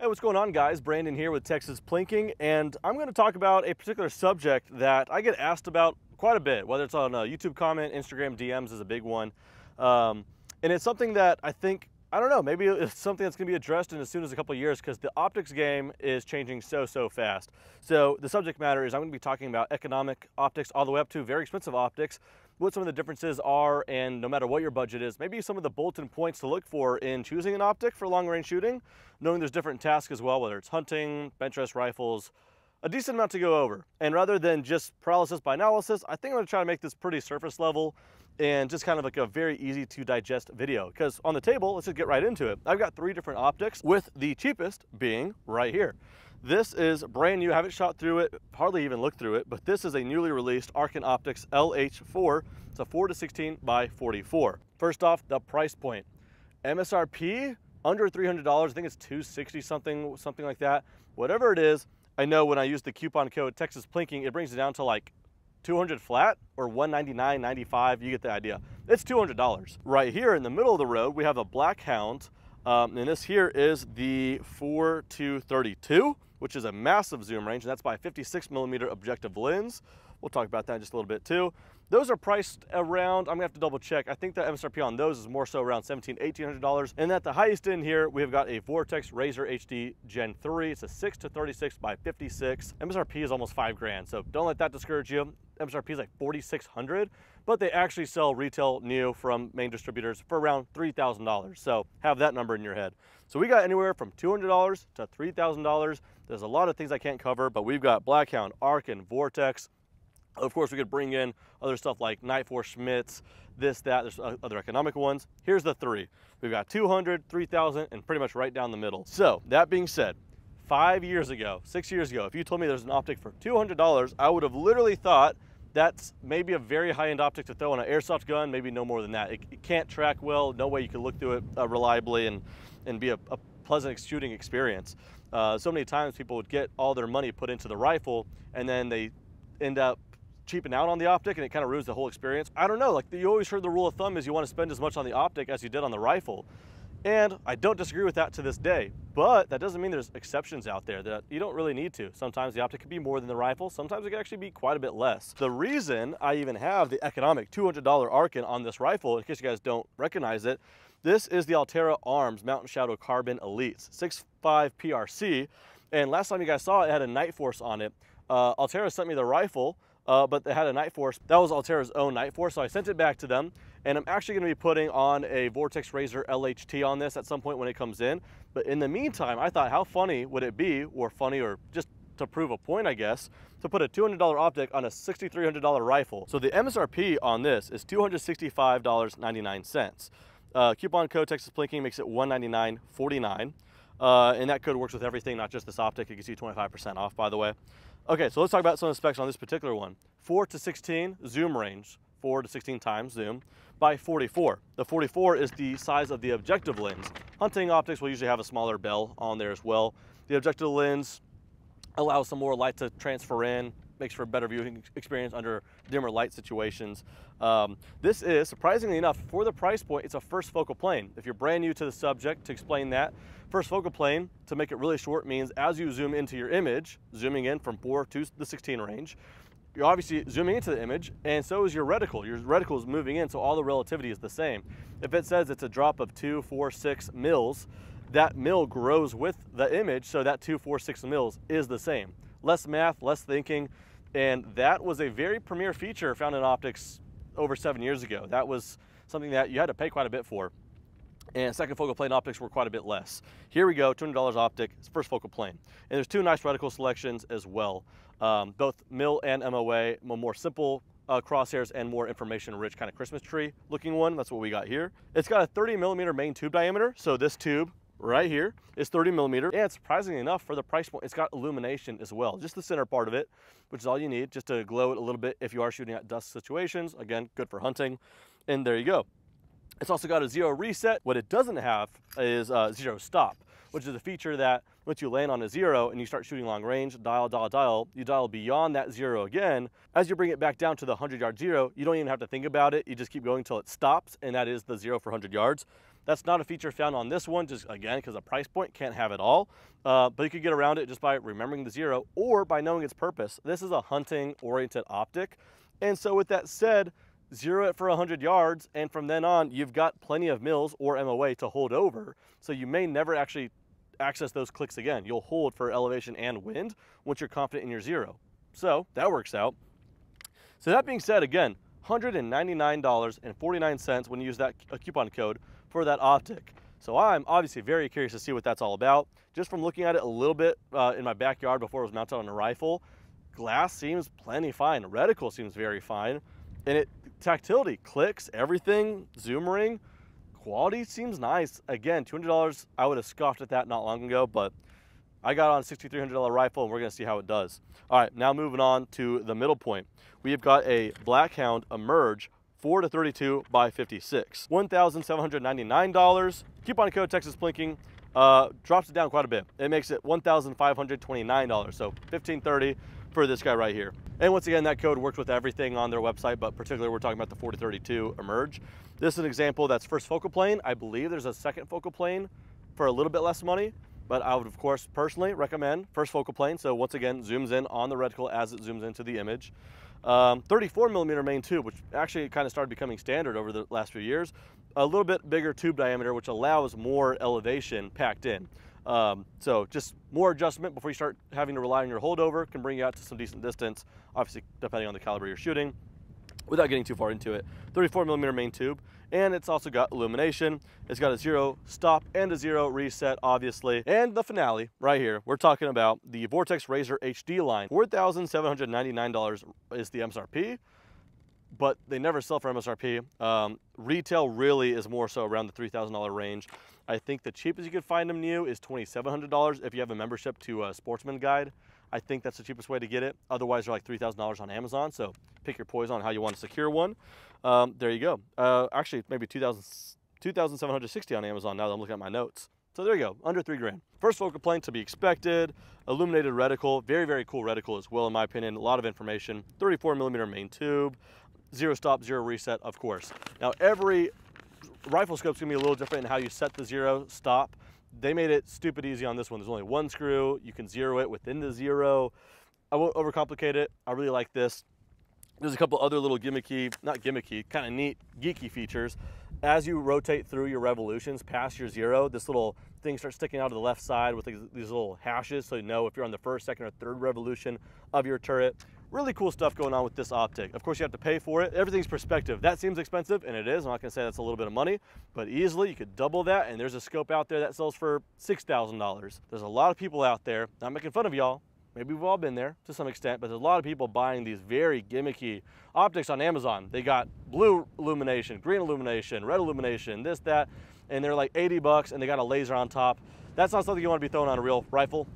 Hey, what's going on guys? Brandon here with Texas Plinking and I'm going to talk about a particular subject that I get asked about quite a bit, whether it's on a YouTube comment, Instagram DMs is a big one. Um, and it's something that I think, I don't know, maybe it's something that's going to be addressed in as soon as a couple years because the optics game is changing so, so fast. So the subject matter is I'm going to be talking about economic optics all the way up to very expensive optics what some of the differences are and no matter what your budget is, maybe some of the bulletin points to look for in choosing an optic for long range shooting, knowing there's different tasks as well, whether it's hunting, bench rest rifles, a decent amount to go over. And rather than just paralysis by analysis, I think I'm gonna try to make this pretty surface level and just kind of like a very easy to digest video. Because on the table, let's just get right into it. I've got three different optics with the cheapest being right here. This is brand new, I haven't shot through it, hardly even looked through it, but this is a newly released Arken Optics LH4. It's a 4 to 16 by 44. First off, the price point. MSRP, under $300, I think it's 260 something, something like that. Whatever it is, I know when I use the coupon code Texas Plinking, it brings it down to like 200 flat or 199.95. You get the idea. It's $200. Right here in the middle of the road, we have a Black Hound, um, and this here is the 4 to 32 which is a massive zoom range, and that's by a 56 millimeter objective lens. We'll talk about that in just a little bit too. Those are priced around, I'm gonna have to double check. I think the MSRP on those is more so around $1,700, $1,800. And at the highest end here, we've got a Vortex Razor HD Gen 3. It's a 6 to 36 by 56. MSRP is almost five grand, so don't let that discourage you. MSRP is like 4,600, but they actually sell retail new from main distributors for around $3,000. So have that number in your head. So we got anywhere from $200 to $3,000. There's a lot of things I can't cover, but we've got Blackhound, Arken, Vortex. Of course, we could bring in other stuff like Nightforce Schmidt, this, that, there's other economic ones. Here's the three. We've got 200, 3,000, and pretty much right down the middle. So that being said, five years ago, six years ago, if you told me there's an optic for $200, I would have literally thought that's maybe a very high-end optic to throw on an airsoft gun, maybe no more than that. It, it can't track well, no way you can look through it uh, reliably and, and be a, a pleasant shooting experience. Uh, so many times people would get all their money put into the rifle and then they end up cheaping out on the optic and it kind of ruins the whole experience. I don't know, like you always heard the rule of thumb is you want to spend as much on the optic as you did on the rifle. And I don't disagree with that to this day, but that doesn't mean there's exceptions out there that you don't really need to. Sometimes the optic can be more than the rifle, sometimes it can actually be quite a bit less. The reason I even have the economic $200 Arken on this rifle, in case you guys don't recognize it, this is the Altera Arms Mountain Shadow Carbon Elites, 6.5 PRC. And last time you guys saw it, it had a Nightforce on it. Uh, Altera sent me the rifle, uh, but they had a Nightforce. That was Altera's own Nightforce, so I sent it back to them. And I'm actually gonna be putting on a Vortex Razor LHT on this at some point when it comes in. But in the meantime, I thought how funny would it be, or funny, or just to prove a point, I guess, to put a $200 optic on a $6,300 rifle. So the MSRP on this is $265.99. Uh, coupon code Texas Plinking makes it $199.49. Uh, and that code works with everything, not just this optic. You can see 25% off, by the way. Okay, so let's talk about some specs on this particular one. 4 to 16 zoom range, 4 to 16 times zoom, by 44. The 44 is the size of the objective lens. Hunting optics will usually have a smaller bell on there as well. The objective lens allows some more light to transfer in, makes for a better viewing experience under dimmer light situations. Um, this is, surprisingly enough, for the price point, it's a first focal plane. If you're brand new to the subject, to explain that, first focal plane, to make it really short, means as you zoom into your image, zooming in from 4 to the 16 range, you're obviously zooming into the image, and so is your reticle. Your reticle is moving in, so all the relativity is the same. If it says it's a drop of 2, 4, 6 mils, that mil grows with the image, so that 2, 4, 6 mils is the same. Less math, less thinking, and that was a very premier feature found in optics over seven years ago. That was something that you had to pay quite a bit for. And second focal plane optics were quite a bit less. Here we go, $200 optic, first focal plane. And there's two nice reticle selections as well. Um, both MIL and MOA, more simple uh, crosshairs and more information rich kind of Christmas tree looking one. That's what we got here. It's got a 30 millimeter main tube diameter. So this tube right here is 30 millimeter. And surprisingly enough, for the price point, it's got illumination as well. Just the center part of it, which is all you need, just to glow it a little bit if you are shooting at dusk situations. Again, good for hunting. And there you go. It's also got a zero reset. What it doesn't have is a zero stop, which is a feature that once you land on a zero and you start shooting long range, dial, dial, dial, you dial beyond that zero again. As you bring it back down to the 100 yard zero, you don't even have to think about it. You just keep going until it stops, and that is the zero for 100 yards. That's not a feature found on this one, just again, because the price point can't have it all. Uh, but you could get around it just by remembering the zero or by knowing its purpose. This is a hunting oriented optic. And so with that said, zero it for 100 yards, and from then on, you've got plenty of mils or MOA to hold over. So you may never actually access those clicks again. You'll hold for elevation and wind once you're confident in your zero. So that works out. So that being said, again, $199.49 when you use that coupon code for that optic. So I'm obviously very curious to see what that's all about. Just from looking at it a little bit uh, in my backyard before it was mounted on a rifle, glass seems plenty fine. Reticle seems very fine. And it tactility, clicks, everything, zoom ring, quality seems nice. Again, $200, I would have scoffed at that not long ago, but I got on a $6,300 rifle and we're gonna see how it does. All right, now moving on to the middle point. We've got a Blackhound Emerge 4 to 32 by 56. $1,799. Coupon code Texas Plinking uh, drops it down quite a bit. It makes it $1,529. So 1530 for this guy right here. And once again, that code works with everything on their website, but particularly we're talking about the 4032 Emerge. This is an example that's first focal plane. I believe there's a second focal plane for a little bit less money, but I would of course personally recommend first focal plane. So once again, zooms in on the reticle as it zooms into the image. Um, 34 millimeter main tube, which actually kind of started becoming standard over the last few years. A little bit bigger tube diameter, which allows more elevation packed in. Um, so just more adjustment before you start having to rely on your holdover can bring you out to some decent distance, obviously depending on the caliber you're shooting, without getting too far into it. 34 millimeter main tube, and it's also got illumination. It's got a zero stop and a zero reset, obviously. And the finale right here, we're talking about the Vortex Razor HD line. $4,799 is the MSRP but they never sell for MSRP. Um, retail really is more so around the $3,000 range. I think the cheapest you could find them new is $2,700 if you have a membership to a Sportsman Guide. I think that's the cheapest way to get it. Otherwise, they're like $3,000 on Amazon. So pick your poison on how you want to secure one. Um, there you go. Uh, actually, maybe 2,760 on Amazon now that I'm looking at my notes. So there you go, under three grand. First focal plane to be expected, illuminated reticle, very, very cool reticle as well in my opinion, a lot of information, 34 millimeter main tube, zero stop, zero reset, of course. Now every rifle scope's gonna be a little different in how you set the zero stop. They made it stupid easy on this one. There's only one screw. You can zero it within the zero. I won't overcomplicate it. I really like this. There's a couple other little gimmicky, not gimmicky, kind of neat, geeky features. As you rotate through your revolutions past your zero, this little thing starts sticking out to the left side with these little hashes so you know if you're on the first, second, or third revolution of your turret. Really cool stuff going on with this optic. Of course, you have to pay for it. Everything's perspective. That seems expensive, and it is. I'm not gonna say that's a little bit of money, but easily you could double that, and there's a scope out there that sells for $6,000. There's a lot of people out there, not making fun of y'all, maybe we've all been there to some extent, but there's a lot of people buying these very gimmicky optics on Amazon. They got blue illumination, green illumination, red illumination, this, that, and they're like 80 bucks and they got a laser on top. That's not something you want to be throwing on a real rifle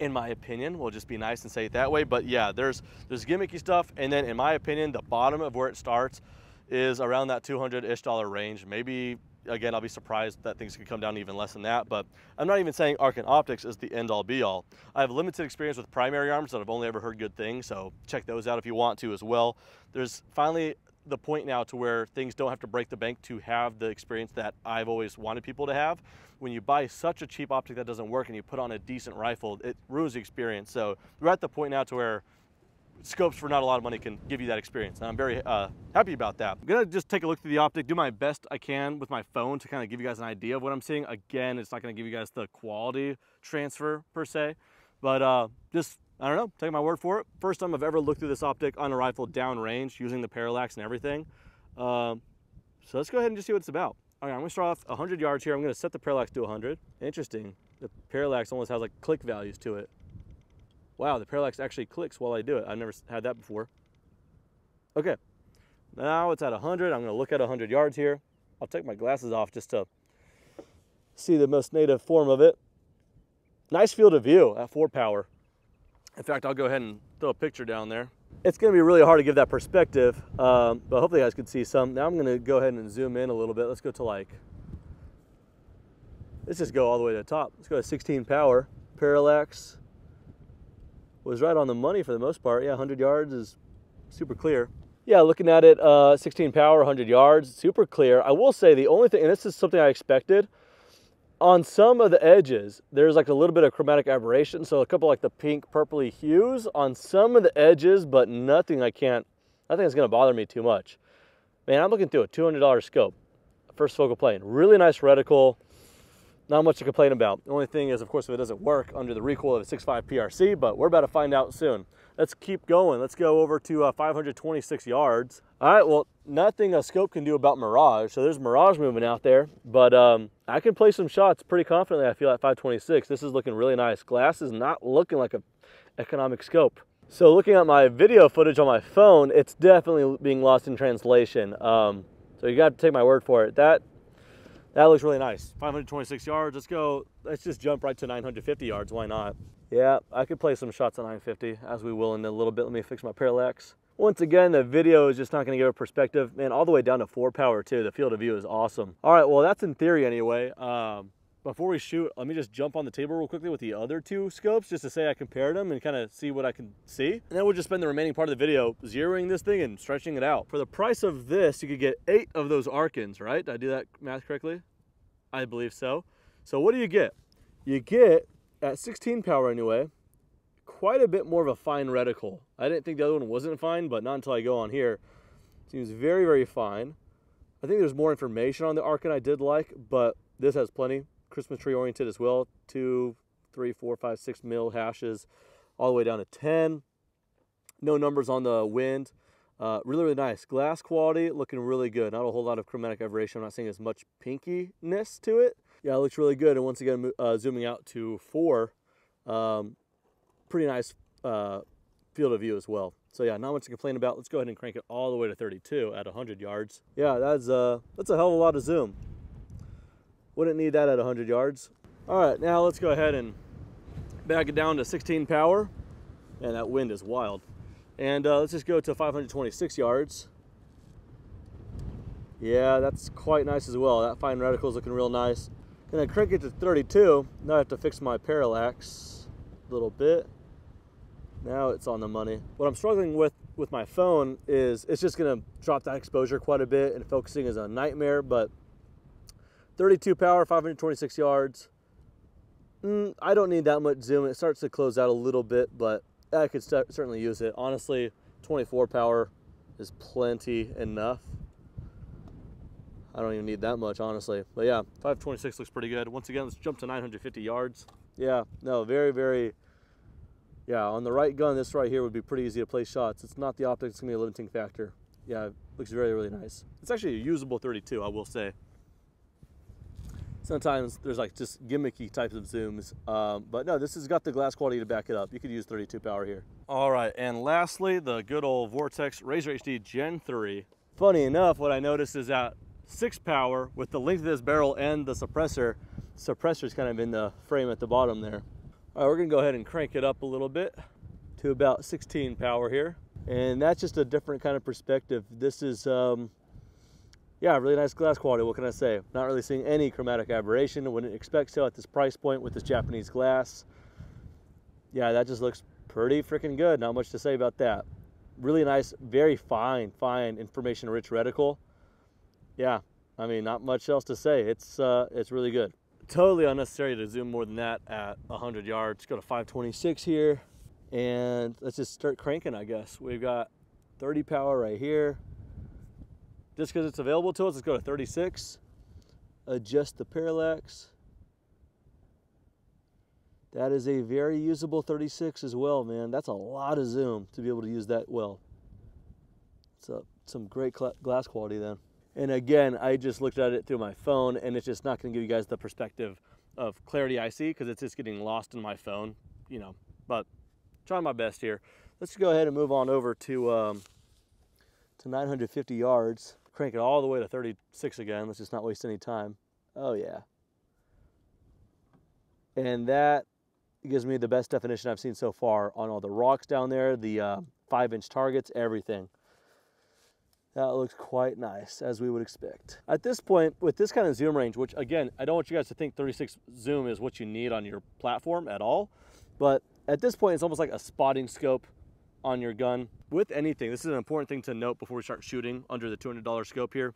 in my opinion. We'll just be nice and say it that way. But yeah, there's there's gimmicky stuff, and then in my opinion, the bottom of where it starts is around that 200-ish dollar range. Maybe again, I'll be surprised that things could come down even less than that. But I'm not even saying Arken Optics is the end all be all. I have limited experience with primary arms that I've only ever heard good things, so check those out if you want to as well. There's finally the point now to where things don't have to break the bank to have the experience that I've always wanted people to have. When you buy such a cheap optic that doesn't work and you put on a decent rifle, it ruins the experience. So we're at the point now to where scopes for not a lot of money can give you that experience. And I'm very uh, happy about that. I'm gonna just take a look through the optic, do my best I can with my phone to kind of give you guys an idea of what I'm seeing. Again, it's not gonna give you guys the quality transfer per se, but uh, just I don't know, take my word for it. First time I've ever looked through this optic on a rifle downrange using the parallax and everything. Um, so let's go ahead and just see what it's about. Okay, I'm gonna start off 100 yards here. I'm gonna set the parallax to 100. Interesting, the parallax almost has like click values to it. Wow, the parallax actually clicks while I do it. I've never had that before. Okay, now it's at 100. I'm gonna look at 100 yards here. I'll take my glasses off just to see the most native form of it. Nice field of view at four power. In fact, I'll go ahead and throw a picture down there. It's gonna be really hard to give that perspective, um, but hopefully you guys can see some. Now I'm gonna go ahead and zoom in a little bit. Let's go to like, let's just go all the way to the top. Let's go to 16 power. Parallax was right on the money for the most part. Yeah, 100 yards is super clear. Yeah, looking at it, uh, 16 power, 100 yards, super clear. I will say the only thing, and this is something I expected, on some of the edges, there's like a little bit of chromatic aberration. So a couple like the pink purpley hues on some of the edges, but nothing I can't, nothing that's gonna bother me too much. Man, I'm looking through a $200 scope, first focal plane. Really nice reticle, not much to complain about. The only thing is, of course, if it doesn't work under the recoil of a 6.5 PRC, but we're about to find out soon let's keep going. Let's go over to uh, 526 yards. All right, well, nothing a scope can do about Mirage. So there's Mirage moving out there, but um, I can play some shots pretty confidently, I feel, at 526. This is looking really nice. Glass is not looking like an economic scope. So looking at my video footage on my phone, it's definitely being lost in translation. Um, so you got to take my word for it. That that looks really nice. 526 yards. Let's go. Let's just jump right to 950 yards. Why not? Yeah, I could play some shots at 950 as we will in a little bit. Let me fix my parallax. Once again, the video is just not going to give a perspective. Man, all the way down to four power too. The field of view is awesome. All right, well, that's in theory anyway. Um, before we shoot, let me just jump on the table real quickly with the other two scopes just to say I compared them and kind of see what I can see. And then we'll just spend the remaining part of the video zeroing this thing and stretching it out. For the price of this, you could get eight of those Arkens, right? Did I do that math correctly? I believe so. So what do you get? You get at 16 power anyway, quite a bit more of a fine reticle. I didn't think the other one wasn't fine, but not until I go on here. Seems very, very fine. I think there's more information on the Arken I did like, but this has plenty. Christmas tree oriented as well. Two, three, four, five, six mil hashes, all the way down to 10. No numbers on the wind. Uh, really, really nice. Glass quality looking really good. Not a whole lot of chromatic aberration. I'm not seeing as much pinkiness to it yeah, it looks really good. And once again, uh, zooming out to four, um, pretty nice uh, field of view as well. So yeah, not much to complain about. Let's go ahead and crank it all the way to 32 at 100 yards. Yeah, that's uh, that's a hell of a lot of zoom. Wouldn't need that at 100 yards. All right, now let's go ahead and back it down to 16 power. And that wind is wild. And uh, let's just go to 526 yards. Yeah, that's quite nice as well. That fine reticle is looking real nice. And then crank it to 32. Now I have to fix my parallax a little bit. Now it's on the money. What I'm struggling with with my phone is it's just gonna drop that exposure quite a bit and focusing is a nightmare, but 32 power, 526 yards. Mm, I don't need that much zoom. It starts to close out a little bit, but I could certainly use it. Honestly, 24 power is plenty enough. I don't even need that much, honestly. But yeah, 526 looks pretty good. Once again, let's jump to 950 yards. Yeah, no, very, very, yeah, on the right gun, this right here would be pretty easy to place shots. It's not the optics, it's gonna be a limiting factor. Yeah, looks really, really nice. It's actually a usable 32, I will say. Sometimes there's like just gimmicky types of zooms, um, but no, this has got the glass quality to back it up. You could use 32 power here. All right, and lastly, the good old Vortex Razor HD Gen 3. Funny enough, what I noticed is that six power with the length of this barrel and the suppressor. Suppressor is kind of in the frame at the bottom there. All right, we're gonna go ahead and crank it up a little bit to about 16 power here. And that's just a different kind of perspective. This is, um, yeah, really nice glass quality. What can I say? Not really seeing any chromatic aberration. Wouldn't expect so at this price point with this Japanese glass. Yeah, that just looks pretty freaking good. Not much to say about that. Really nice, very fine, fine information rich reticle yeah, I mean, not much else to say. It's uh, it's really good. Totally unnecessary to zoom more than that at 100 yards. Go to 526 here, and let's just start cranking. I guess we've got 30 power right here. Just because it's available to us, let's go to 36. Adjust the parallax. That is a very usable 36 as well, man. That's a lot of zoom to be able to use that well. It's a, some great glass quality then. And again, I just looked at it through my phone and it's just not gonna give you guys the perspective of clarity I see because it's just getting lost in my phone, you know, but trying my best here. Let's go ahead and move on over to, um, to 950 yards. Crank it all the way to 36 again. Let's just not waste any time. Oh yeah. And that gives me the best definition I've seen so far on all the rocks down there, the uh, five inch targets, everything. That looks quite nice, as we would expect. At this point, with this kind of zoom range, which again, I don't want you guys to think 36 zoom is what you need on your platform at all, but at this point, it's almost like a spotting scope on your gun. With anything, this is an important thing to note before we start shooting under the $200 scope here.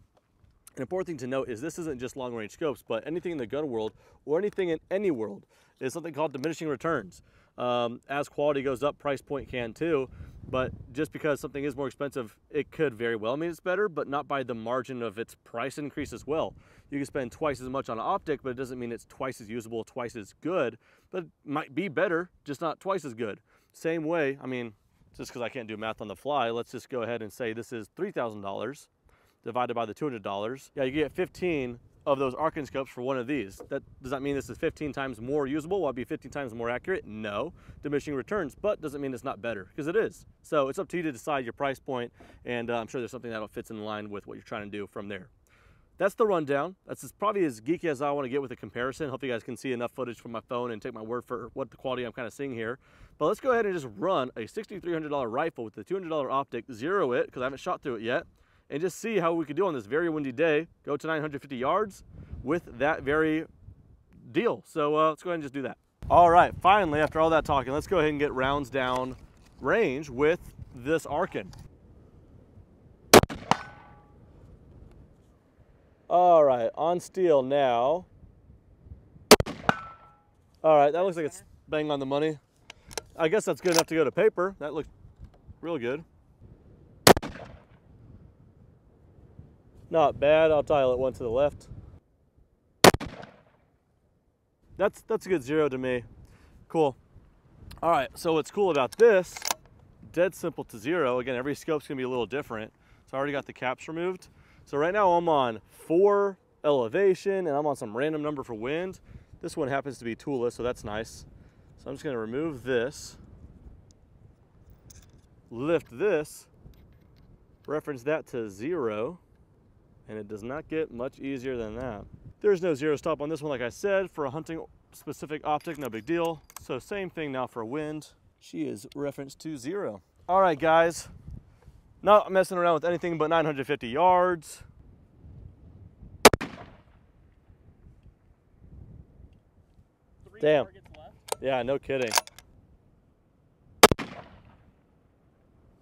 An important thing to note is this isn't just long range scopes, but anything in the gun world or anything in any world is something called diminishing returns. Um, as quality goes up, price point can too. But just because something is more expensive, it could very well mean it's better, but not by the margin of its price increase as well. You can spend twice as much on an optic, but it doesn't mean it's twice as usable, twice as good, but it might be better, just not twice as good. Same way, I mean, just because I can't do math on the fly, let's just go ahead and say this is $3,000 divided by the $200. Yeah, you get 15 of those Arken scopes for one of these. That Does that mean this is 15 times more usable? Will it be 15 times more accurate? No. Diminishing returns, but doesn't mean it's not better, because it is. So it's up to you to decide your price point, and uh, I'm sure there's something that fits in line with what you're trying to do from there. That's the rundown. That's probably as geeky as I want to get with a comparison. Hope you guys can see enough footage from my phone and take my word for what the quality I'm kind of seeing here. But let's go ahead and just run a $6,300 rifle with the $200 optic, zero it, because I haven't shot through it yet, and just see how we could do on this very windy day. Go to 950 yards with that very deal. So uh, let's go ahead and just do that. All right, finally, after all that talking, let's go ahead and get rounds down range with this Arken. All right, on steel now. All right, that looks like it's bang on the money. I guess that's good enough to go to paper. That looks real good. Not bad. I'll dial it one to the left. That's that's a good zero to me. Cool. All right, so what's cool about this, dead simple to zero. Again, every scope's gonna be a little different. So I already got the caps removed. So right now I'm on four elevation and I'm on some random number for wind. This one happens to be toolless, so that's nice. So I'm just gonna remove this, lift this, reference that to zero, and it does not get much easier than that. There's no zero stop on this one, like I said, for a hunting specific optic, no big deal. So same thing now for wind. She is referenced to zero. All right, guys, not messing around with anything but 950 yards. Three Damn. left. Yeah, no kidding.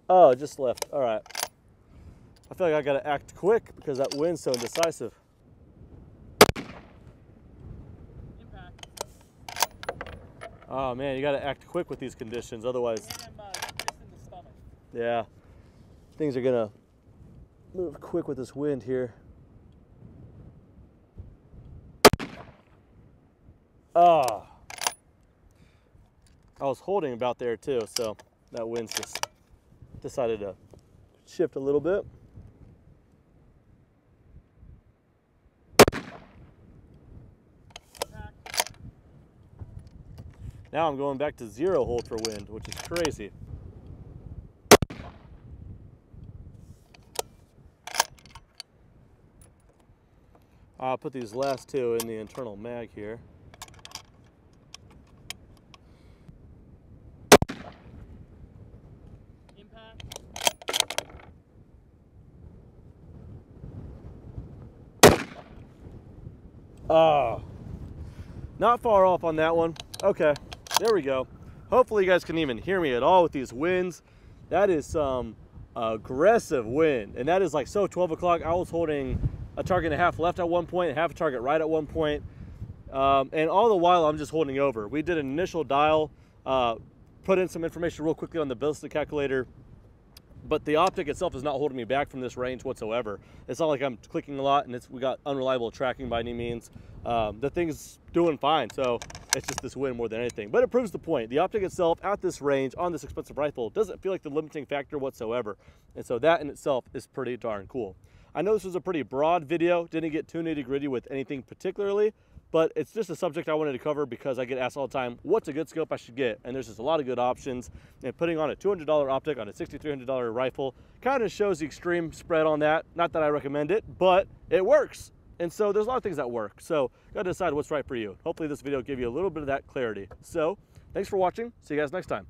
Oh, just left. All right. I feel like I gotta act quick because that wind's so indecisive. Impact. Oh man, you gotta act quick with these conditions, otherwise, uh, the yeah, things are gonna move quick with this wind here. Ah, I was holding about there too, so that wind's just decided to shift a little bit. Now I'm going back to zero hold for wind, which is crazy. I'll put these last two in the internal mag here. Ah, not far off on that one. Okay, there we go. Hopefully you guys can even hear me at all with these winds. That is some aggressive wind. And that is like so 12 o'clock. I was holding a target and a half left at one point, half a target right at one point. Um, and all the while I'm just holding over. We did an initial dial, uh, put in some information real quickly on the ballistic calculator, but the optic itself is not holding me back from this range whatsoever. It's not like I'm clicking a lot and it's we got unreliable tracking by any means. Um, the thing's doing fine, so it's just this wind more than anything. But it proves the point. The optic itself at this range on this expensive rifle doesn't feel like the limiting factor whatsoever. And so that in itself is pretty darn cool. I know this was a pretty broad video, didn't get too nitty gritty with anything particularly, but it's just a subject I wanted to cover because I get asked all the time, what's a good scope I should get? And there's just a lot of good options. And putting on a $200 optic on a $6,300 rifle kind of shows the extreme spread on that. Not that I recommend it, but it works. And so there's a lot of things that work. So gotta decide what's right for you. Hopefully this video gave you a little bit of that clarity. So thanks for watching. See you guys next time.